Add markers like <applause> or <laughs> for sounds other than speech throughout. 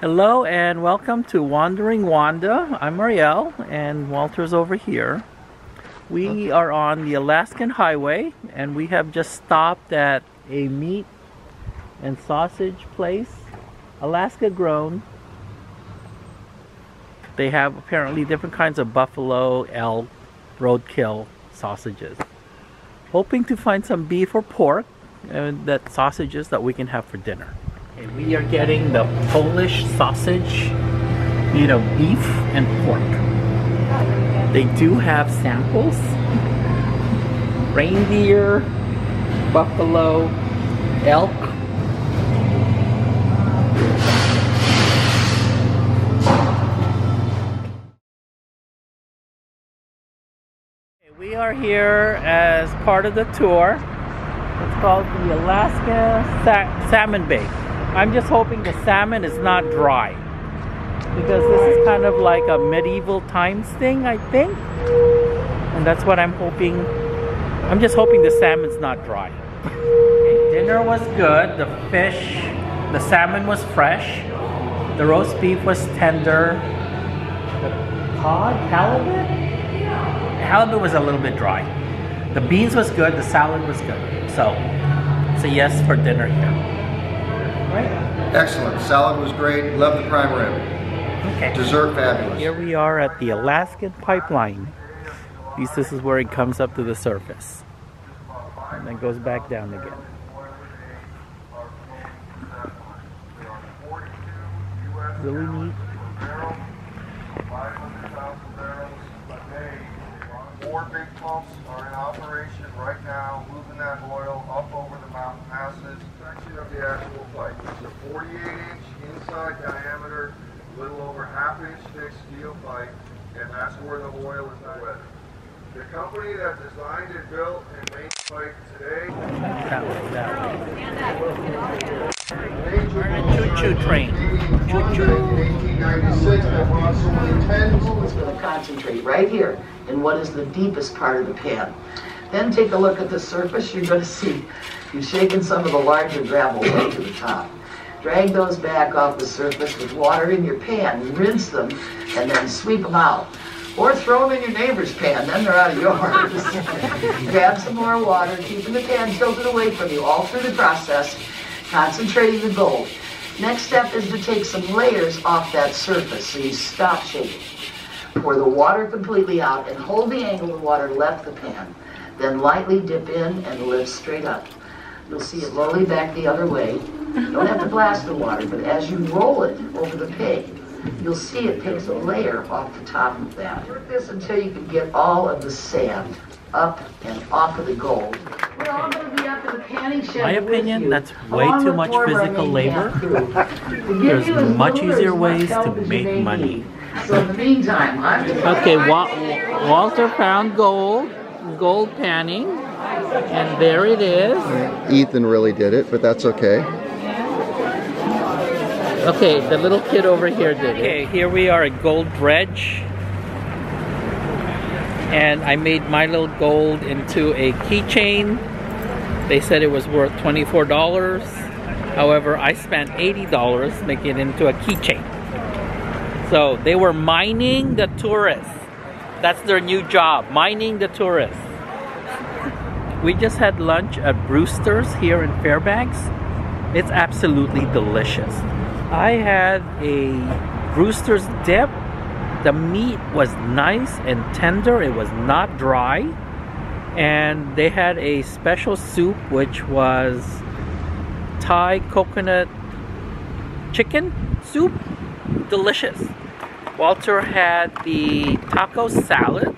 Hello and welcome to Wandering Wanda. I'm Marielle and Walter's over here. We are on the Alaskan Highway and we have just stopped at a meat and sausage place, Alaska grown. They have apparently different kinds of buffalo, elk, roadkill sausages. Hoping to find some beef or pork and that sausages that we can have for dinner. We are getting the Polish sausage made of beef and pork. They do have samples. Reindeer, buffalo, elk. We are here as part of the tour. It's called the Alaska Sa- Salmon Bake. I'm just hoping the salmon is not dry because this is kind of like a medieval times thing, I think. And that's what I'm hoping. I'm just hoping the salmon's not dry. Okay, dinner was good. The fish, the salmon was fresh. The roast beef was tender. The cod, halibut? Halibut was a little bit dry. The beans was good. The salad was good. So, it's a yes for dinner here. Right? Excellent. Salad was great. Love the prime rib. Okay. Dessert fabulous. Here we are at the Alaskan pipeline. At least this is where it comes up to the surface. And then goes back down again. Really neat. Four big pumps are in operation right now, moving that oil up over the mountain passes. Section of the actual pipe. It's a 48 inch inside diameter, little over half inch thick steel pipe, and that's where the oil is not wet. The company that designed and built and made the pipe today, That way, that way. Choo-choo train. Choo-choo. in 1896 that brought so many tens is going to concentrate right here in what is the deepest part of the pan. Then take a look at the surface. You're going to see you've shaken some of the larger gravel way to the top. Drag those back off the surface with water in your pan. Rinse them and then sweep them out. Or throw them in your neighbor's pan, then they're out of yours. <laughs> Grab some more water, keeping the pan tilted away from you all through the process, concentrating the gold. Next step is to take some layers off that surface so you stop shaking. Pour the water completely out and hold the angle the water left the pan. Then lightly dip in and lift straight up. You'll see it slowly back the other way. You don't have to blast the water, but as you roll it over the pig, you'll see it takes a layer off the top of that. Work this until you can get all of the sand up and off of the gold. We're all going to be up in the panning shed My with opinion, you, that's way too much four of our physical labor. camp crew. <laughs> To give There's much easier ways to make money. So in the meantime, I'm Okay, Wa- Walter found gold, gold panning, and there it is. Ethan really did it, but that's okay. Okay, the little kid over here did it. Okay, here we are at Gold Dredge. And I made my little gold into a keychain. They said it was worth $24. However, I spent $80 making it into a keychain. So they were mining the tourists. That's their new job, mining the tourists. <laughs> We just had lunch at Brewster's here in Fairbanks. It's absolutely delicious. I had a Brewster's dip. The meat was nice and tender. It was not dry. And they had a special soup which was Thai coconut chicken soup. Delicious. Walter had the taco salad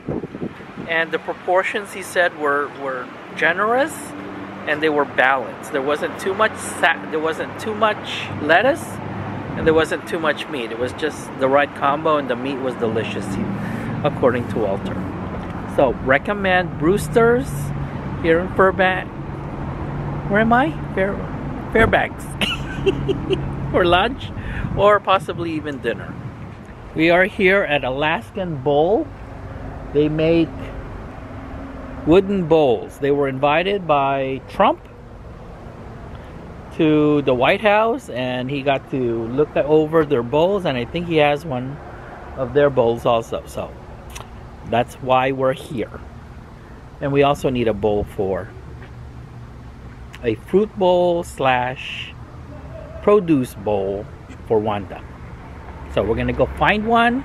and the proportions he said were were generous and they were balanced. There wasn't too much there wasn't too much lettuce and there wasn't too much meat. It was just the right combo and the meat was delicious according to Walter. So, recommend Brewster's here in Fairbanks. Where am I? Fair Fairbanks. <laughs> for lunch or possibly even dinner. We are here at Alaskan Bowl. They make wooden bowls. They were invited by Trump to the White House and he got to look over their bowls and I think he has one of their bowls also. So that's why we're here. And we also need a bowl for a fruit bowl slash produce bowl for Wanda. So we're gonna go find one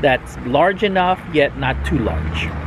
that's large enough yet not too large.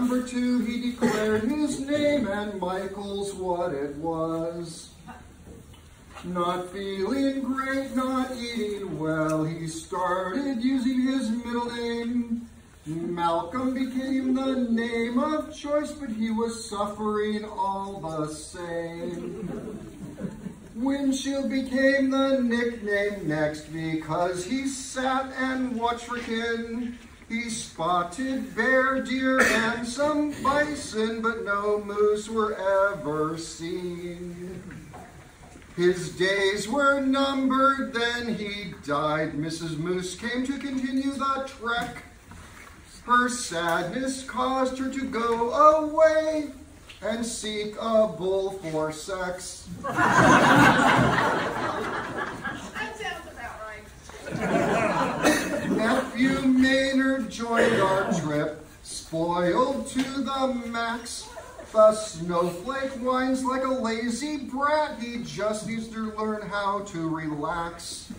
Number two, he declared his name and Michael's what it was. Not feeling great, not eating well, he started using his middle name. Malcolm became the name of choice, but he was suffering all the same. Windshield became the nickname next because he sat and watched frickin'. He spotted bear, deer, and some bison, but no moose were ever seen. His days were numbered, then he died. Mrs. Moose came to continue the trek. Her sadness caused her to go away and seek a bull for sex. <laughs> That sounds about right. Nephew Maynard joined our trip, spoiled to the max. The snowflake whines like a lazy brat. He just needs to learn how to relax.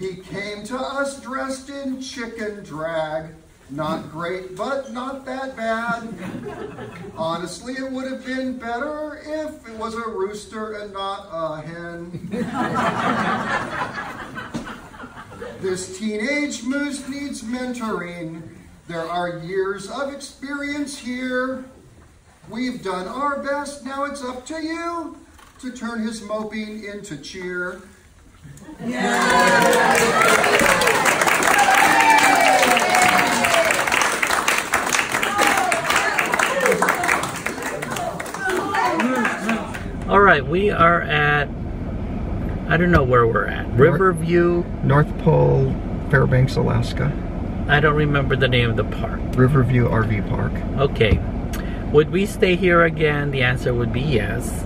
He came to us dressed in chicken drag. Not great, but not that bad. Honestly, it would have been better if it was a rooster and not a hen. This teenage moose needs mentoring. There are years of experience here. We've done our best, now it's up to you to turn his moping into cheer. All right, we are at I don't know where we're at. Riverview. North Pole, Fairbanks, Alaska. I don't remember the name of the park. Riverview RV Park. Okay. Would we stay here again? The answer would be yes.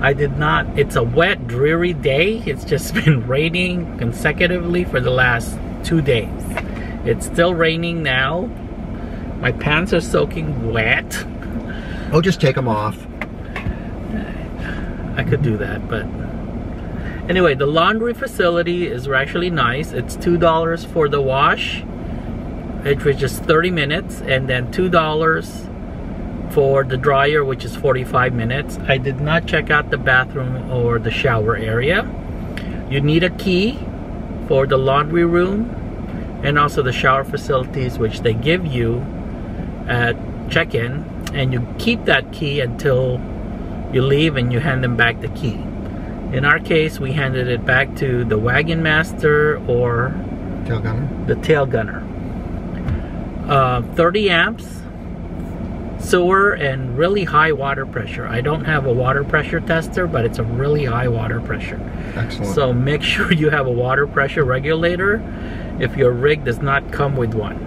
I did not. It's a wet, dreary day. It's just <laughs> been raining consecutively for the last two days. It's still raining now. My pants are soaking wet. Oh, just take them off. I could do that, but anyway, the laundry facility is actually nice. It's two dollars for the wash, which was just 30 minutes, and then two dollars for the dryer, which is 45 minutes. I did not check out the bathroom or the shower area. You need a key for the laundry room and also the shower facilities, which they give you at check-in, and you keep that key until you leave and you hand them back the key. In our case, we handed it back to the wagon master or Tail gunner. the tail gunner. Uh, 30 amps, sewer, and really high water pressure. I don't have a water pressure tester, but it's a really high water pressure. Excellent. So make <laughs> sure you have a water pressure regulator if your rig does not come with one.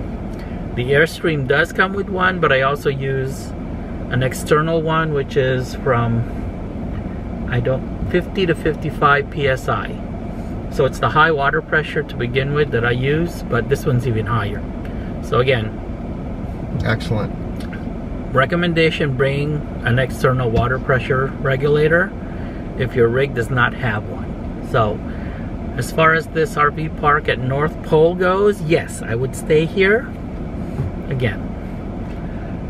The Airstream does come with one, but I also use an external one, which is from I don't 50 to 55 psi. So it's the high water pressure to begin with that I use, but this one's even higher. So again, Excellent. recommendation bring an external water pressure regulator if your rig does not have one. So as far as this RV park at North Pole goes, yes, I would stay here again.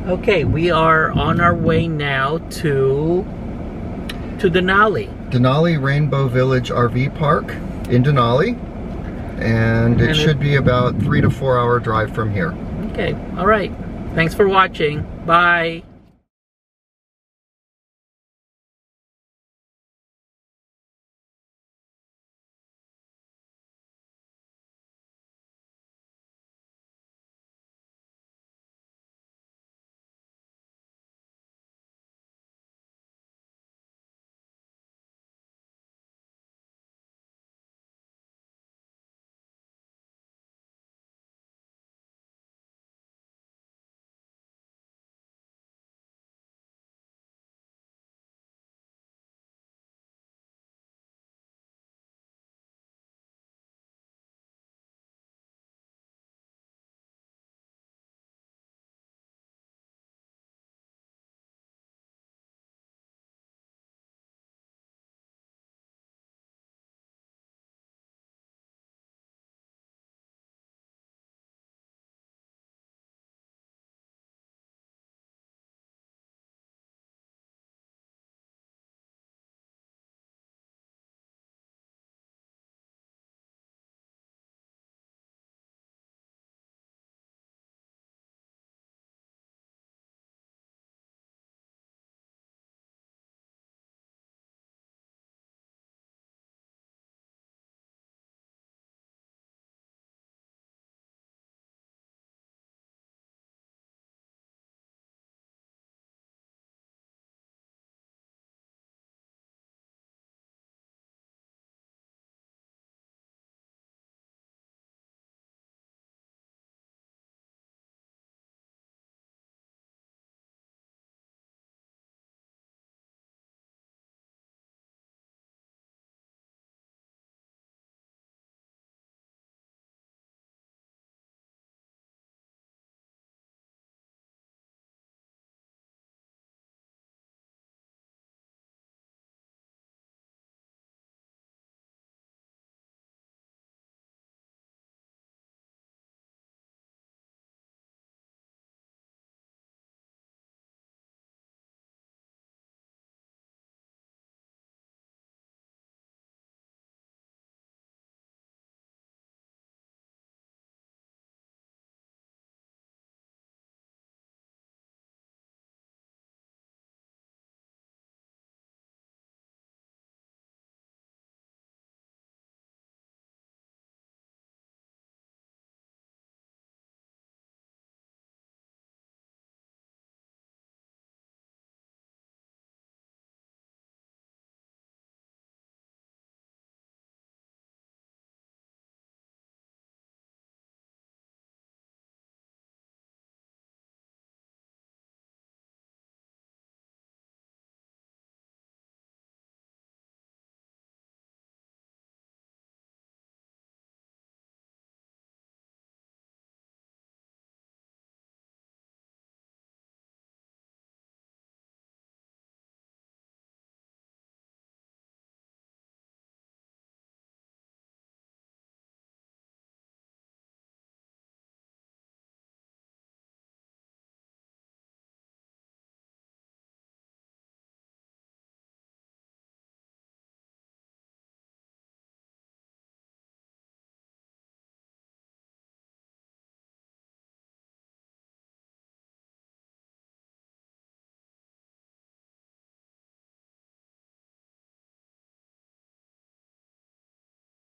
Okay, we are on our way now to to Denali. Denali Rainbow Village RV Park in Denali. And it And it- should be about three to four hour drive from here. Okay, all right. Thanks for watching. Bye.